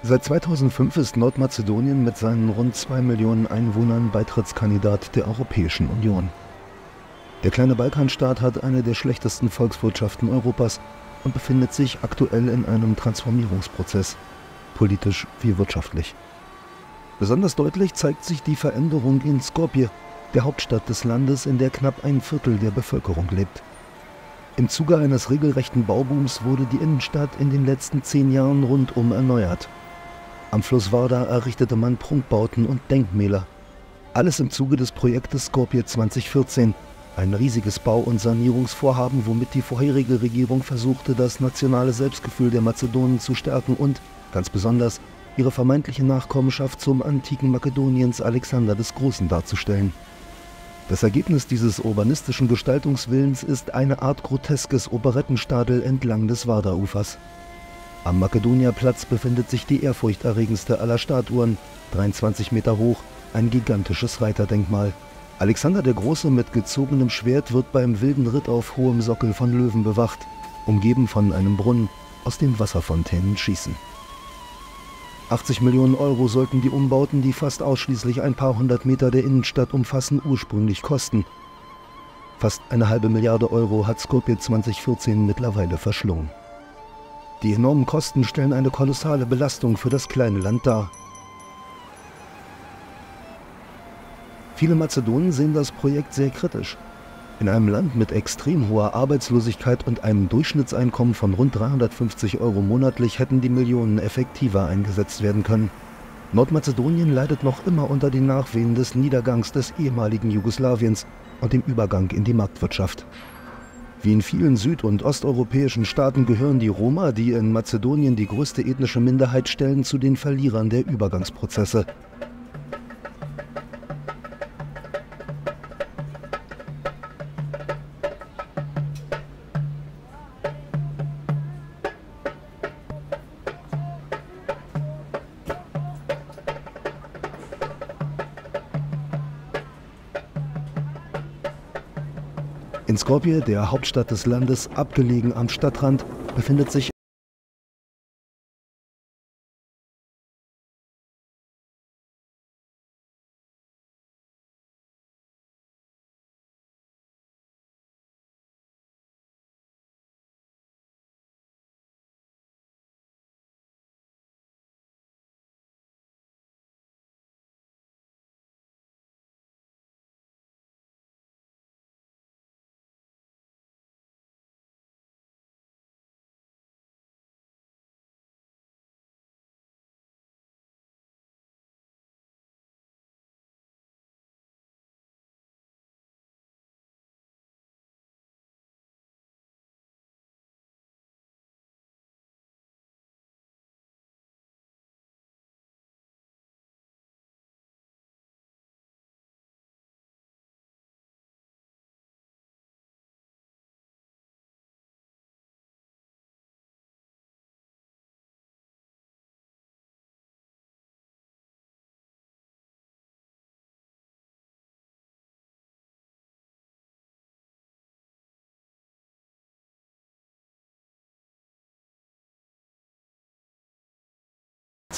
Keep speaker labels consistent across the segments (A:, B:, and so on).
A: Seit 2005 ist Nordmazedonien mit seinen rund zwei Millionen Einwohnern Beitrittskandidat der Europäischen Union. Der kleine Balkanstaat hat eine der schlechtesten Volkswirtschaften Europas und befindet sich aktuell in einem Transformierungsprozess, politisch wie wirtschaftlich. Besonders deutlich zeigt sich die Veränderung in Skopje, der Hauptstadt des Landes, in der knapp ein Viertel der Bevölkerung lebt. Im Zuge eines regelrechten Baubooms wurde die Innenstadt in den letzten zehn Jahren rundum erneuert. Am Fluss Varda errichtete man Prunkbauten und Denkmäler. Alles im Zuge des Projektes Skopje 2014, ein riesiges Bau- und Sanierungsvorhaben, womit die vorherige Regierung versuchte, das nationale Selbstgefühl der Mazedonen zu stärken und, ganz besonders, ihre vermeintliche Nachkommenschaft zum antiken Makedoniens Alexander des Großen darzustellen. Das Ergebnis dieses urbanistischen Gestaltungswillens ist eine Art groteskes Operettenstadel entlang des Varda-Ufers. Am Makedonierplatz befindet sich die ehrfurchterregendste aller Statuen, 23 Meter hoch, ein gigantisches Reiterdenkmal. Alexander der Große mit gezogenem Schwert wird beim wilden Ritt auf hohem Sockel von Löwen bewacht, umgeben von einem Brunnen, aus dem Wasserfontänen schießen. 80 Millionen Euro sollten die Umbauten, die fast ausschließlich ein paar hundert Meter der Innenstadt umfassen, ursprünglich kosten. Fast eine halbe Milliarde Euro hat Skopje 2014 mittlerweile verschlungen. Die enormen Kosten stellen eine kolossale Belastung für das kleine Land dar. Viele Mazedonen sehen das Projekt sehr kritisch. In einem Land mit extrem hoher Arbeitslosigkeit und einem Durchschnittseinkommen von rund 350 Euro monatlich hätten die Millionen effektiver eingesetzt werden können. Nordmazedonien leidet noch immer unter den Nachwehen des Niedergangs des ehemaligen Jugoslawiens und dem Übergang in die Marktwirtschaft. Wie in vielen süd- und osteuropäischen Staaten gehören die Roma, die in Mazedonien die größte ethnische Minderheit stellen, zu den Verlierern der Übergangsprozesse. In Skopje, der Hauptstadt des Landes, abgelegen am Stadtrand, befindet sich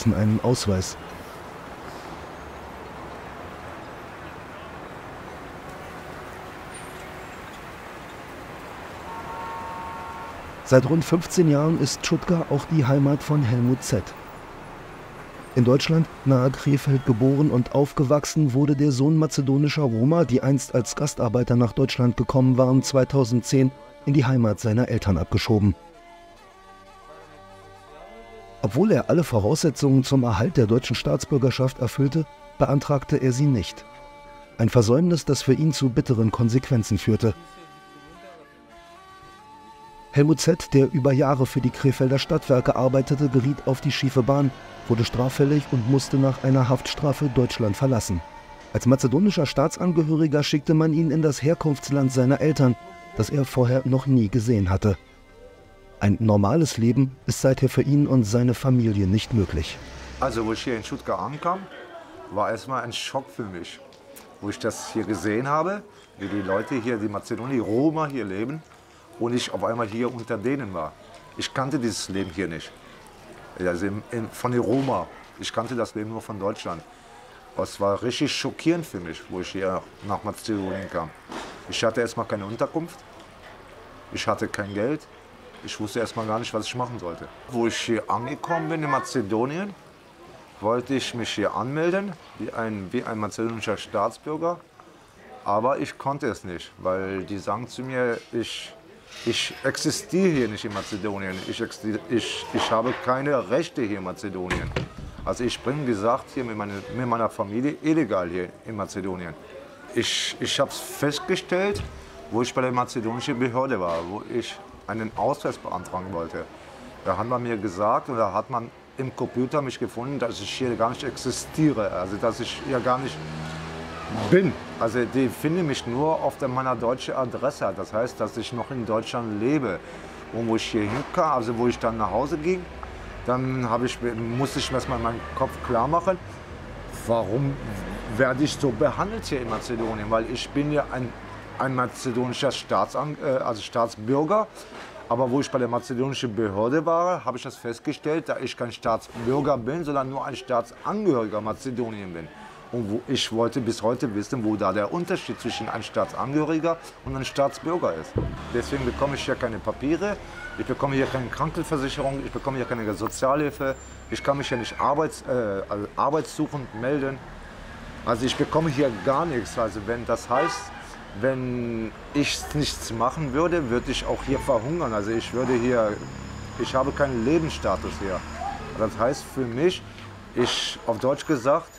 A: einen Ausweis. Seit rund 15 Jahren ist Schutka auch die Heimat von Helmut Z. In Deutschland, nahe Krefeld geboren und aufgewachsen, wurde der Sohn mazedonischer Roma, die einst als Gastarbeiter nach Deutschland gekommen waren, 2010 in die Heimat seiner Eltern abgeschoben. Obwohl er alle Voraussetzungen zum Erhalt der deutschen Staatsbürgerschaft erfüllte, beantragte er sie nicht. Ein Versäumnis, das für ihn zu bitteren Konsequenzen führte. Helmut Z., der über Jahre für die Krefelder Stadtwerke arbeitete, geriet auf die schiefe Bahn, wurde straffällig und musste nach einer Haftstrafe Deutschland verlassen. Als mazedonischer Staatsangehöriger schickte man ihn in das Herkunftsland seiner Eltern, das er vorher noch nie gesehen hatte. Ein normales Leben ist seither für ihn und seine Familie nicht möglich.
B: Also, wo ich hier in Stuttgart ankam, war erstmal ein Schock für mich. Wo ich das hier gesehen habe, wie die Leute hier, die Mazedonier, Roma hier leben und ich auf einmal hier unter denen war. Ich kannte dieses Leben hier nicht. Also von den Roma. Ich kannte das Leben nur von Deutschland. Das war richtig schockierend für mich, wo ich hier nach Mazedonien kam. Ich hatte erstmal keine Unterkunft. Ich hatte kein Geld. Ich wusste erstmal gar nicht, was ich machen sollte. Wo ich hier angekommen bin in Mazedonien, wollte ich mich hier anmelden, wie ein, wie ein mazedonischer Staatsbürger. Aber ich konnte es nicht, weil die sagen zu mir, ich, ich existiere hier nicht in Mazedonien. Ich, ich, ich habe keine Rechte hier in Mazedonien. Also ich bin gesagt hier mit, meine, mit meiner Familie illegal hier in Mazedonien. Ich, ich habe es festgestellt, wo ich bei der mazedonischen Behörde war, wo ich einen Ausweis beantragen wollte. Da hat man mir gesagt oder hat man im Computer mich gefunden, dass ich hier gar nicht existiere, also dass ich hier gar nicht bin. Also die finden mich nur auf der, meiner deutschen Adresse. Das heißt, dass ich noch in Deutschland lebe. Und wo ich hier hinkam, also wo ich dann nach Hause ging, dann ich, musste ich mir erstmal meinen Kopf klar machen, warum werde ich so behandelt hier in Mazedonien? Weil ich bin ja ein, ein mazedonischer Staatsan äh, also Staatsbürger aber wo ich bei der mazedonischen Behörde war, habe ich das festgestellt, da ich kein Staatsbürger bin, sondern nur ein Staatsangehöriger Mazedonien bin. Und wo ich wollte bis heute wissen, wo da der Unterschied zwischen einem Staatsangehöriger und einem Staatsbürger ist. Deswegen bekomme ich hier keine Papiere, ich bekomme hier keine Krankenversicherung, ich bekomme hier keine Sozialhilfe, ich kann mich hier nicht arbeits, äh, arbeitssuchend melden. Also ich bekomme hier gar nichts. Also wenn das heißt, wenn ich nichts machen würde, würde ich auch hier verhungern. Also ich würde hier, ich habe keinen Lebensstatus hier. Das heißt für mich, ich, auf Deutsch gesagt,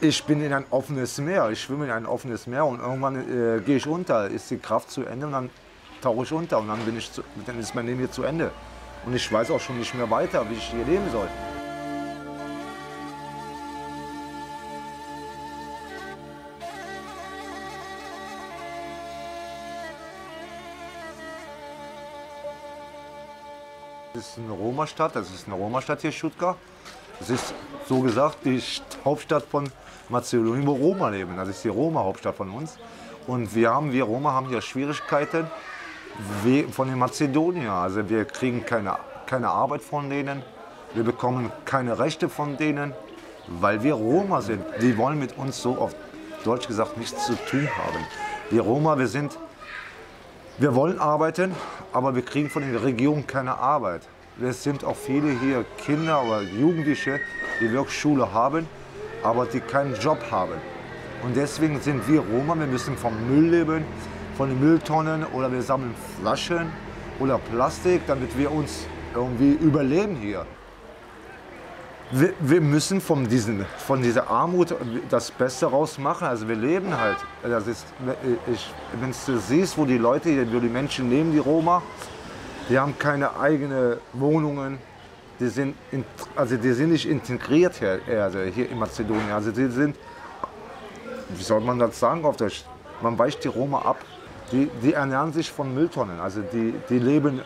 B: ich bin in ein offenes Meer. Ich schwimme in ein offenes Meer und irgendwann äh, gehe ich unter, ist die Kraft zu Ende und dann tauche ich unter und dann, bin ich zu, dann ist mein Leben hier zu Ende. Und ich weiß auch schon nicht mehr weiter, wie ich hier leben soll. Das ist eine Roma-Stadt, das ist eine Roma-Stadt hier, Stuttgart. Das ist so gesagt die Hauptstadt von Mazedonien, wo Roma leben. Das ist die Roma-Hauptstadt von uns. Und wir haben, wir Roma haben hier Schwierigkeiten von den Mazedoniern. Also wir kriegen keine, keine Arbeit von denen, wir bekommen keine Rechte von denen, weil wir Roma sind. Die wollen mit uns so auf Deutsch gesagt nichts zu tun haben. Wir Roma, wir sind wir wollen arbeiten, aber wir kriegen von der Regierung keine Arbeit. Es sind auch viele hier Kinder oder Jugendliche, die wirklich Schule haben, aber die keinen Job haben. Und deswegen sind wir Roma, wir müssen vom Müll leben, von den Mülltonnen oder wir sammeln Flaschen oder Plastik, damit wir uns irgendwie überleben hier wir, wir, müssen von, diesen, von dieser Armut das Beste rausmachen. Also wir leben halt. Das ist, ich, wenn du siehst, wo die Leute, wo die Menschen leben, die Roma, die haben keine eigenen Wohnungen. Die sind, in, also die sind nicht integriert hier, also hier in Mazedonien. Also die sind, wie soll man das sagen auf Deutsch? Man weicht die Roma ab. Die, die ernähren sich von Mülltonnen. Also die, die leben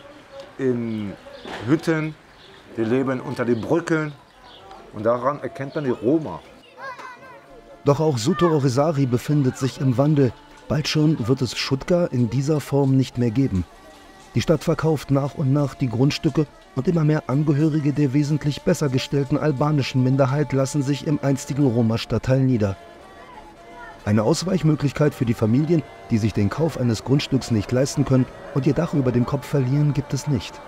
B: in Hütten, die leben unter den Brücken. Und daran erkennt man die Roma.
A: Doch auch Suto befindet sich im Wandel. Bald schon wird es Stuttgart in dieser Form nicht mehr geben. Die Stadt verkauft nach und nach die Grundstücke und immer mehr Angehörige der wesentlich besser gestellten albanischen Minderheit lassen sich im einstigen Roma-Stadtteil nieder. Eine Ausweichmöglichkeit für die Familien, die sich den Kauf eines Grundstücks nicht leisten können und ihr Dach über dem Kopf verlieren, gibt es nicht.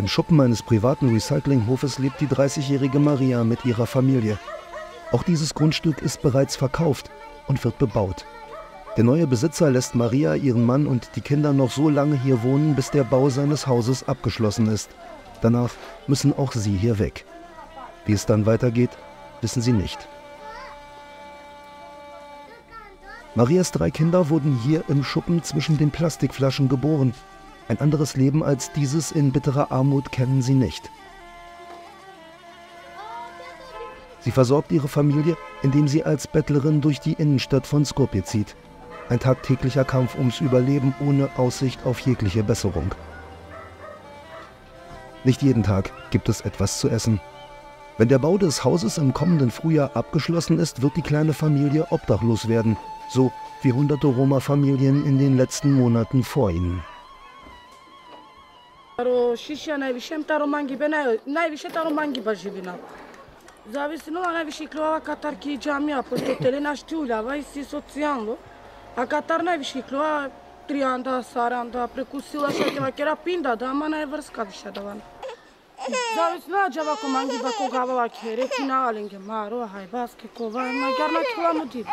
A: Im Schuppen eines privaten Recyclinghofes lebt die 30-jährige Maria mit ihrer Familie. Auch dieses Grundstück ist bereits verkauft und wird bebaut. Der neue Besitzer lässt Maria, ihren Mann und die Kinder noch so lange hier wohnen, bis der Bau seines Hauses abgeschlossen ist. Danach müssen auch sie hier weg. Wie es dann weitergeht, wissen sie nicht. Marias drei Kinder wurden hier im Schuppen zwischen den Plastikflaschen geboren ein anderes Leben als dieses in bitterer Armut kennen sie nicht. Sie versorgt ihre Familie, indem sie als Bettlerin durch die Innenstadt von Skopje zieht. Ein tagtäglicher Kampf ums Überleben ohne Aussicht auf jegliche Besserung. Nicht jeden Tag gibt es etwas zu essen. Wenn der Bau des Hauses im kommenden Frühjahr abgeschlossen ist, wird die kleine Familie obdachlos werden, so wie hunderte Roma-Familien in den letzten Monaten vor ihnen.
C: Таро шиша највише, таро мангибе нај, највише таро мангиба живина. Зависино, а највише иклувава Катар ки джамија, пошто телена шти уљава и си социјално. А Катар највише иклува трианда, саранда, преку сила шатева кера пинда, да, ама нај врска више даван. Зависино, а джава ко мангиба кога вава кере, кинаален ге маро, хај баске кова, магар на кила му диви.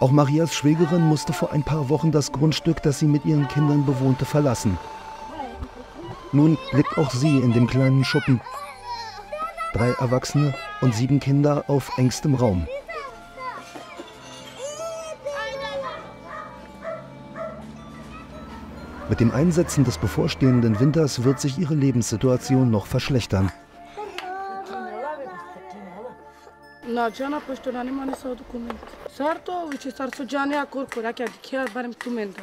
A: Auch Marias Schwägerin musste vor ein paar Wochen das Grundstück, das sie mit ihren Kindern bewohnte, verlassen. Nun lebt auch sie in dem kleinen Schuppen. Drei Erwachsene und sieben Kinder auf engstem Raum. Mit dem Einsetzen des bevorstehenden Winters wird sich ihre Lebenssituation noch verschlechtern.
C: Na sa dokument. Sarto, viče sarto jane a korkora kja dikja barem tumenda.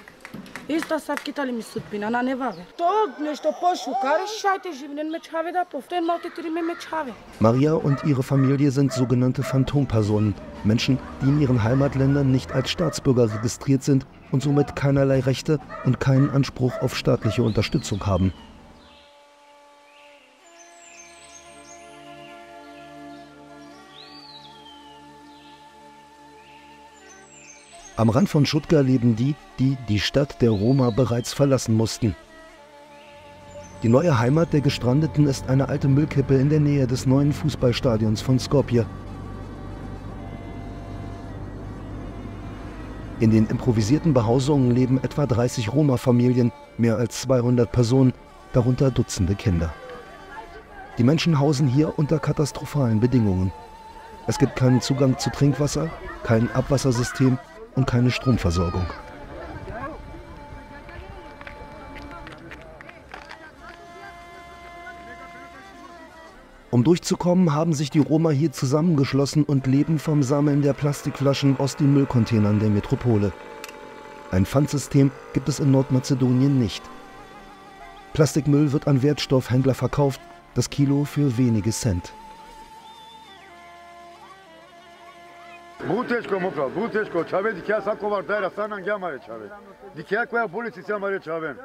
C: Ista sad kitali mi sudbina na nevave. To nešto pošukare scheite živnen me čave da poften malte trime me čave.
A: Maria und ihre Familie sind sogenannte Phantompersonen, Menschen, die in ihren Heimatländern nicht als Staatsbürger registriert sind und somit keinerlei Rechte und keinen Anspruch auf staatliche Unterstützung haben. Am Rand von Stuttgart leben die, die die Stadt der Roma bereits verlassen mussten. Die neue Heimat der Gestrandeten ist eine alte Müllkippe in der Nähe des neuen Fußballstadions von Skopje. In den improvisierten Behausungen leben etwa 30 Roma-Familien, mehr als 200 Personen, darunter Dutzende Kinder. Die Menschen hausen hier unter katastrophalen Bedingungen. Es gibt keinen Zugang zu Trinkwasser, kein Abwassersystem und keine Stromversorgung. Um durchzukommen, haben sich die Roma hier zusammengeschlossen und leben vom Sammeln der Plastikflaschen aus den Müllcontainern der Metropole. Ein Pfandsystem gibt es in Nordmazedonien nicht. Plastikmüll wird an Wertstoffhändler verkauft, das Kilo für wenige Cent.
D: Бу тешко му прав, бу тешко. Чаве дикја сако вардајра, санан гјамаре чаве. Дикја која полици се маре чавен.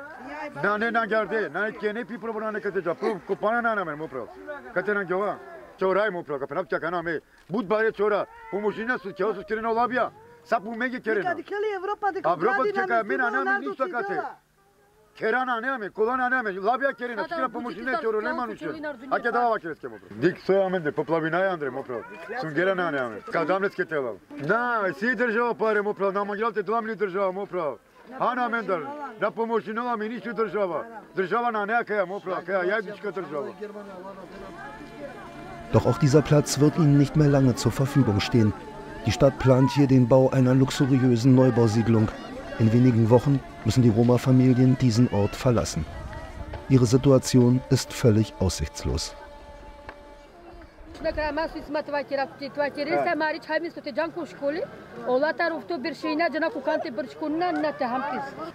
D: На не на гјарде, на ке не пи пробона не кате джапу, копана на намен му прав. Кате на гјова. Чорај му прав, капенап чака на ме. Буд баре чора, помошина су ќе осу керено лабија. Сапу меге керено.
E: Дикали Европа дека
D: Европа ќе мена нема ништо кате. Kerana neme, kolana neme, labia kerina, skira pomoćine ćoro nema nuče. A ke dava kereske mopro. Dik sve amende, poplavina je Andre mopro. Sungera na neme, kadamletske tela. Na, si država pare mopro, na magjalte dlamli država mopro. Hana Mendel, na pomoćinova mi nisu država. Država na neka je mopro, kaja jajbička država.
A: Doch auch dieser Platz wird ihnen nicht mehr lange zur Verfügung stehen. Die Stadt plant hier den Bau einer luxuriösen Neubausiedlung. In wenigen Wochen müssen die Roma-Familien diesen Ort verlassen. Ihre Situation ist völlig aussichtslos.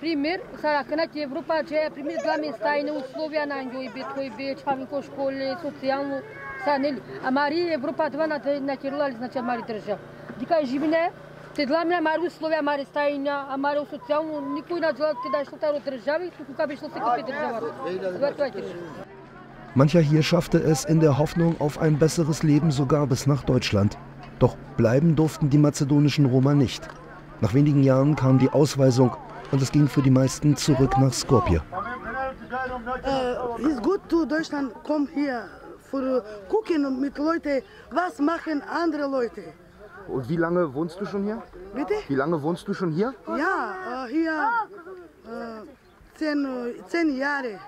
F: Пример, саракнат Европа, че пример главни стайни условия на ангиои бе, бе, чавинко школе, социално, са, нели. А Мари Европа това на, на Кирилали, значи Мари държа. Дика живине, Te dla mare условия, маре стајна, а маре социјално, никој на желат да што таро држави, тука би што се капи државата. Това тоа ќе
A: Mancher hier schaffte es in der Hoffnung auf ein besseres Leben sogar bis nach Deutschland. Doch bleiben durften die mazedonischen Roma nicht. Nach wenigen Jahren kam die Ausweisung und es ging für die meisten zurück nach Skopje.
E: Uh, it's good to Deutschland come here for cooking mit Leute. Was machen andere Leute?
G: Und wie lange wohnst du schon hier?
E: Bitte?
G: Wie lange wohnst du schon hier?
E: Ja, äh, hier äh, zehn, zehn Jahre.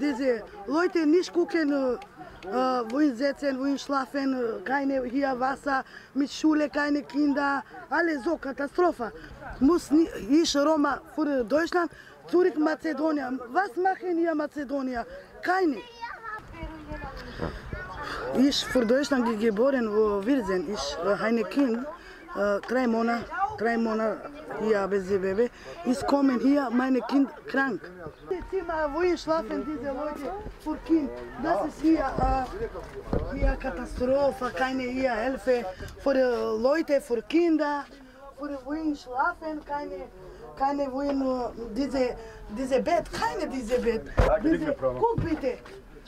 E: Diese Leute nicht gucken, äh, wohin sitzen, wohin schlafen, keine hier Wasser, mit Schule keine Kinder, alles so Katastrophe. Muss nicht, ich Roma für Deutschland zurück Mazedonien. Was machen hier Mazedonier? Keine. Ich für Deutschland geboren, wo wir sind. Ich ein Kind, drei Monate, drei Monate hier haben sie Baby. Ich komme hier, meine Kind krank. Die Zimmer, wo ich schlafen, diese Leute für Kind, das ist hier, äh, hier Katastrophe, keine hier Hilfe für die Leute, für Kinder, für wo ich schlafen, keine, keine wo ich nur diese, diese Bett, keine diese Bett. Diese, guck bitte.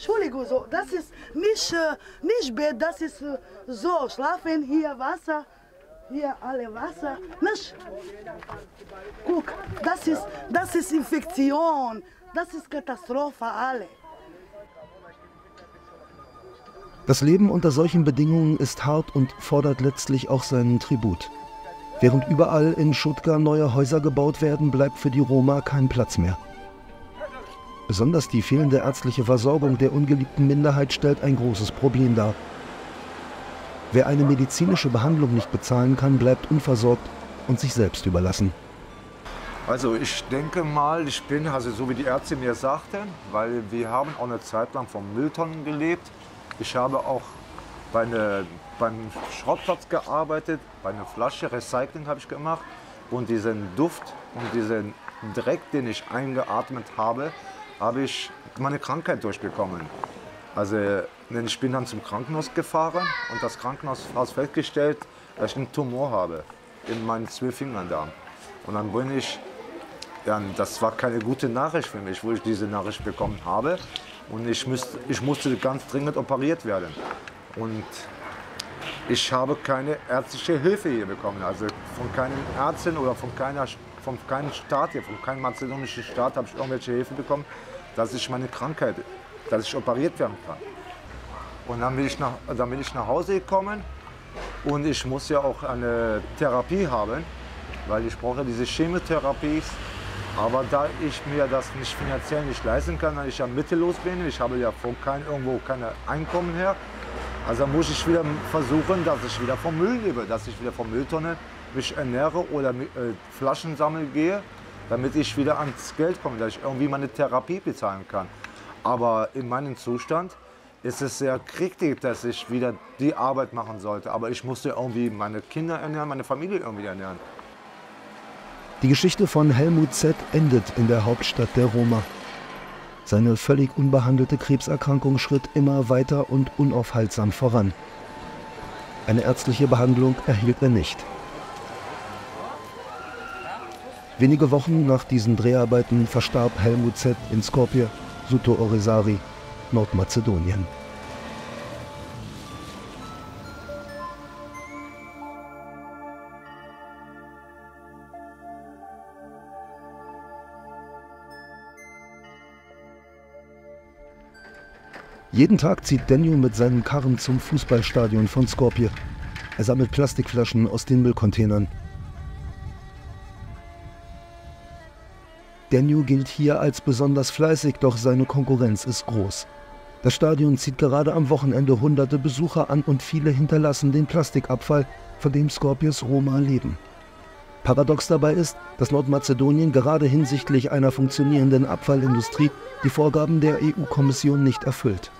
E: Entschuldigung, so, das ist nicht, äh, nicht Bett, das ist äh, so, schlafen, hier Wasser, hier alle Wasser, nicht? Guck, das ist, das ist Infektion, das ist Katastrophe, alle.
A: Das Leben unter solchen Bedingungen ist hart und fordert letztlich auch seinen Tribut. Während überall in Schutka neue Häuser gebaut werden, bleibt für die Roma kein Platz mehr. Besonders die fehlende ärztliche Versorgung der ungeliebten Minderheit stellt ein großes Problem dar. Wer eine medizinische Behandlung nicht bezahlen kann, bleibt unversorgt und sich selbst überlassen.
B: Also ich denke mal, ich bin, also so wie die Ärzte mir sagten, weil wir haben auch eine Zeit lang vom Mülltonnen gelebt. Ich habe auch bei eine, beim Schrottplatz gearbeitet, bei einer Flasche Recycling habe ich gemacht. Und diesen Duft und diesen Dreck, den ich eingeatmet habe, habe ich meine Krankheit durchbekommen. Also ich bin dann zum Krankenhaus gefahren und das Krankenhaus hat festgestellt, dass ich einen Tumor habe in meinen zwölf Fingern da. Und dann bin ich, ja, das war keine gute Nachricht für mich, wo ich diese Nachricht bekommen habe. Und ich, müsste, ich musste ganz dringend operiert werden. Und ich habe keine ärztliche Hilfe hier bekommen. Also von keinen Ärzten oder von, keiner, von keinem Staat hier, von keinem mazedonischen Staat habe ich irgendwelche Hilfe bekommen dass ich meine Krankheit, dass ich operiert werden kann. Und dann bin ich nach, dann bin ich nach Hause gekommen und ich muss ja auch eine Therapie haben, weil ich brauche diese Chemotherapie. Aber da ich mir das nicht finanziell nicht leisten kann, weil ich ja mittellos bin, ich habe ja von kein, irgendwo keine Einkommen her, also muss ich wieder versuchen, dass ich wieder vom Müll lebe, dass ich wieder vom Mülltonne mich ernähre oder äh, Flaschen sammeln gehe damit ich wieder ans Geld komme, dass ich irgendwie meine Therapie bezahlen kann. Aber in meinem Zustand ist es sehr kritisch, dass ich wieder die Arbeit machen sollte. Aber ich musste irgendwie meine Kinder ernähren, meine Familie irgendwie ernähren.
A: Die Geschichte von Helmut Z endet in der Hauptstadt der Roma. Seine völlig unbehandelte Krebserkrankung schritt immer weiter und unaufhaltsam voran. Eine ärztliche Behandlung erhielt er nicht. Wenige Wochen nach diesen Dreharbeiten verstarb Helmut Z. in Skopje, Suto Orisari, Nordmazedonien. Jeden Tag zieht Daniel mit seinem Karren zum Fußballstadion von Skopje. Er sammelt Plastikflaschen aus den Müllcontainern Daniel gilt hier als besonders fleißig, doch seine Konkurrenz ist groß. Das Stadion zieht gerade am Wochenende hunderte Besucher an und viele hinterlassen den Plastikabfall, von dem Scorpius Roma leben. Paradox dabei ist, dass Nordmazedonien gerade hinsichtlich einer funktionierenden Abfallindustrie die Vorgaben der EU-Kommission nicht erfüllt.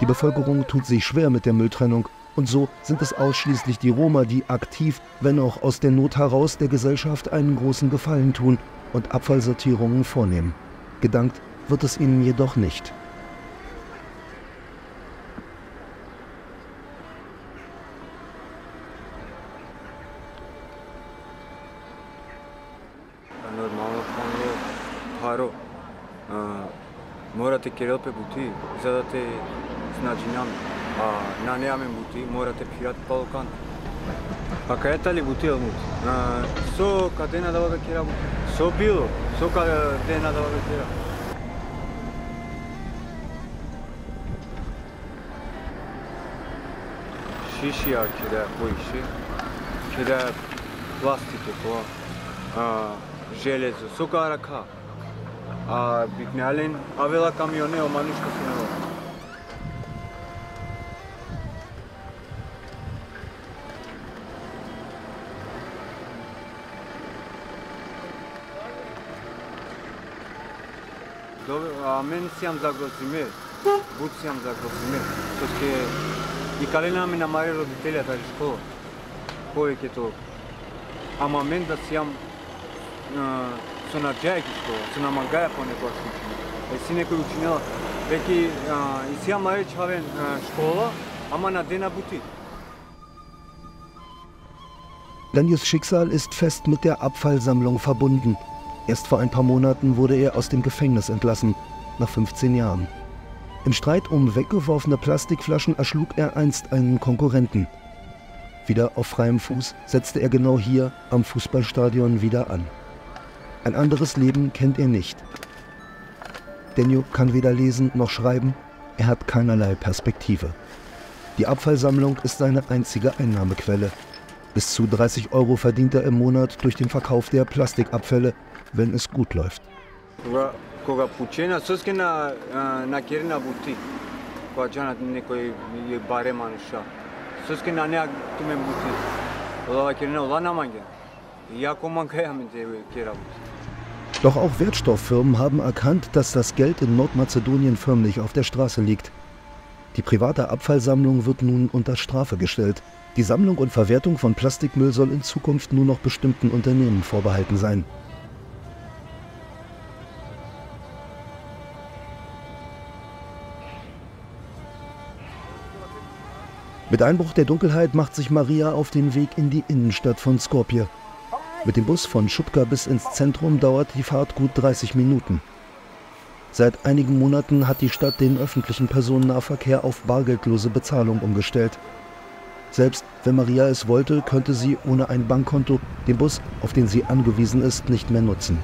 A: Die Bevölkerung tut sich schwer mit der Mülltrennung und so sind es ausschließlich die Roma, die aktiv, wenn auch aus der Not heraus, der Gesellschaft einen großen Gefallen tun und Abfallsortierungen vornehmen. Gedankt wird es ihnen jedoch nicht.
H: morate керелпе бути, за да те значинам. А на неаме бути, morate пират палокан. Па каде ли бутија мут? На... со кадена дава кира кера Со било, со каде на да вага кера. Шишија ќе да поиши, ќе да пластики тоа, железо, со рака. А битнялен, а вела камионе, оманишко се не Ամեն սիամզագործի մեր, բուտ սիամզագործի մեր, սոսկե իկալեն ամեն ամարերո դիտել է տարիշքո, կոյք am amendă să iam sunagea chișco, sunamagaia pone cu ascuțin. E sine am anadena butit.
A: Lenjes Schicksal ist fest mit der Abfallsammlung verbunden. Erst vor ein paar Monaten wurde er aus dem Gefängnis entlassen, nach 15 Jahren. Im Streit um weggeworfene Plastikflaschen erschlug er einst einen Konkurrenten. Wieder auf freiem Fuß setzte er genau hier am Fußballstadion wieder an. Ein anderes Leben kennt er nicht. Denjo kann weder lesen noch schreiben, er hat keinerlei Perspektive. Die Abfallsammlung ist seine einzige Einnahmequelle. Bis zu 30 Euro verdient er im Monat durch den Verkauf der Plastikabfälle, wenn es gut läuft. Doch auch Wertstofffirmen haben erkannt, dass das Geld in Nordmazedonien förmlich auf der Straße liegt. Die private Abfallsammlung wird nun unter Strafe gestellt. Die Sammlung und Verwertung von Plastikmüll soll in Zukunft nur noch bestimmten Unternehmen vorbehalten sein. Mit Einbruch der Dunkelheit macht sich Maria auf den Weg in die Innenstadt von Skopje. Mit dem Bus von Schupka bis ins Zentrum dauert die Fahrt gut 30 Minuten. Seit einigen Monaten hat die Stadt den öffentlichen Personennahverkehr auf bargeldlose Bezahlung umgestellt. Selbst wenn Maria es wollte, könnte sie ohne ein Bankkonto den Bus, auf den sie angewiesen ist, nicht mehr nutzen.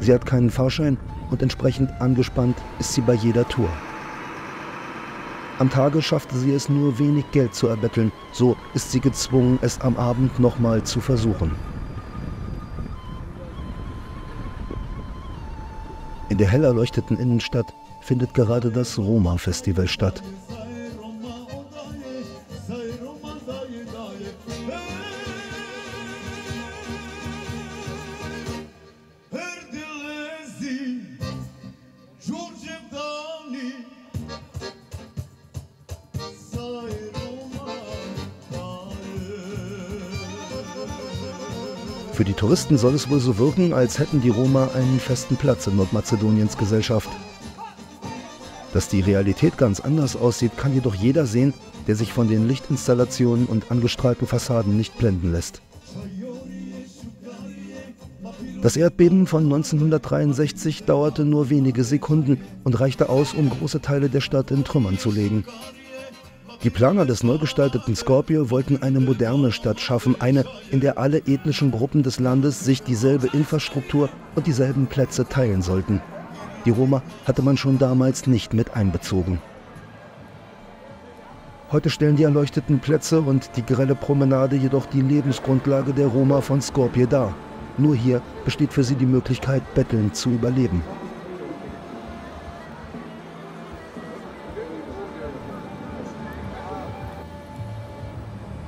A: Sie hat keinen Fahrschein und entsprechend angespannt ist sie bei jeder Tour. Am Tage schaffte sie es nur wenig Geld zu erbetteln, so ist sie gezwungen, es am Abend nochmal zu versuchen. In der hell erleuchteten Innenstadt findet gerade das Roma-Festival statt. Die Touristen soll es wohl so wirken, als hätten die Roma einen festen Platz in Nordmazedoniens Gesellschaft. Dass die Realität ganz anders aussieht, kann jedoch jeder sehen, der sich von den Lichtinstallationen und angestrahlten Fassaden nicht blenden lässt. Das Erdbeben von 1963 dauerte nur wenige Sekunden und reichte aus, um große Teile der Stadt in Trümmern zu legen. Die Planer des neu gestalteten Skopje wollten eine moderne Stadt schaffen, eine, in der alle ethnischen Gruppen des Landes sich dieselbe Infrastruktur und dieselben Plätze teilen sollten. Die Roma hatte man schon damals nicht mit einbezogen. Heute stellen die erleuchteten Plätze und die grelle Promenade jedoch die Lebensgrundlage der Roma von Skopje dar. Nur hier besteht für sie die Möglichkeit, bettelnd zu überleben.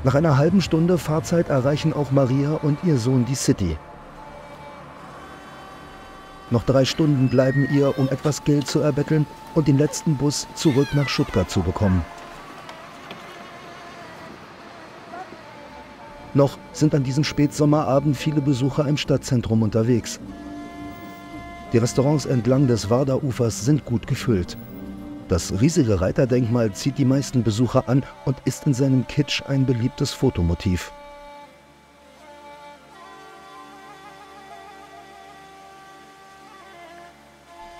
A: Nach einer halben Stunde Fahrzeit erreichen auch Maria und ihr Sohn die City. Noch drei Stunden bleiben ihr, um etwas Geld zu erbetteln und den letzten Bus zurück nach Stuttgart zu bekommen. Noch sind an diesem Spätsommerabend viele Besucher im Stadtzentrum unterwegs. Die Restaurants entlang des Warda-Ufers sind gut gefüllt. Das riesige Reiterdenkmal zieht die meisten Besucher an und ist in seinem Kitsch ein beliebtes Fotomotiv.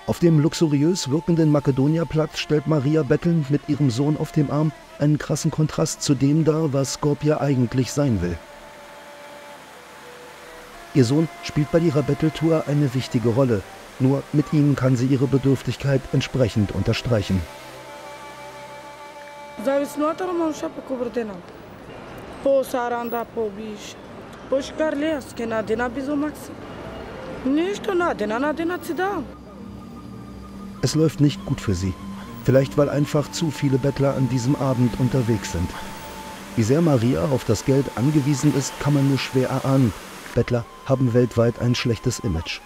A: Auf dem luxuriös wirkenden Makedonierplatz stellt Maria bettelnd mit ihrem Sohn auf dem Arm einen krassen Kontrast zu dem dar, was Skopje eigentlich sein will. Ihr Sohn spielt bei ihrer Betteltour eine wichtige Rolle, nur mit ihnen kann sie ihre Bedürftigkeit entsprechend unterstreichen. Es läuft nicht gut für sie. Vielleicht weil einfach zu viele Bettler an diesem Abend unterwegs sind. Wie sehr Maria auf das Geld angewiesen ist, kann man nur schwer erahnen. Bettler haben weltweit ein schlechtes Image.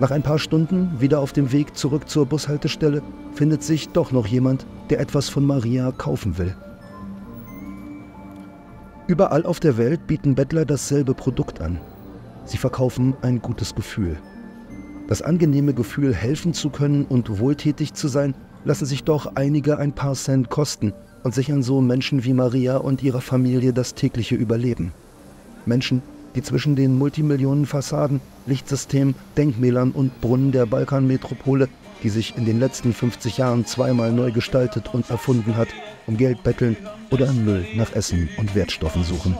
A: Nach ein paar Stunden, wieder auf dem Weg zurück zur Bushaltestelle, findet sich doch noch jemand, der etwas von Maria kaufen will. Überall auf der Welt bieten Bettler dasselbe Produkt an. Sie verkaufen ein gutes Gefühl. Das angenehme Gefühl, helfen zu können und wohltätig zu sein, lassen sich doch einige ein paar Cent kosten und sichern so Menschen wie Maria und ihrer Familie das tägliche Überleben. Menschen, die zwischen den Multimillionen-Fassaden, Lichtsystemen, Denkmälern und Brunnen der Balkanmetropole, die sich in den letzten 50 Jahren zweimal neu gestaltet und erfunden hat, um Geld betteln oder Müll nach Essen und Wertstoffen suchen.